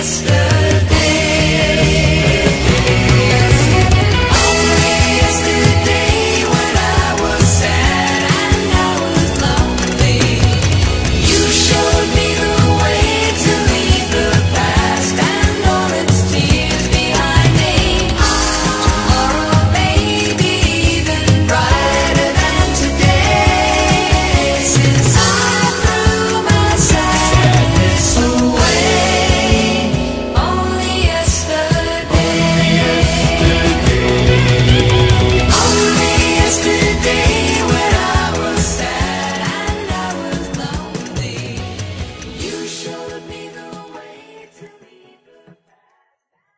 yesterday.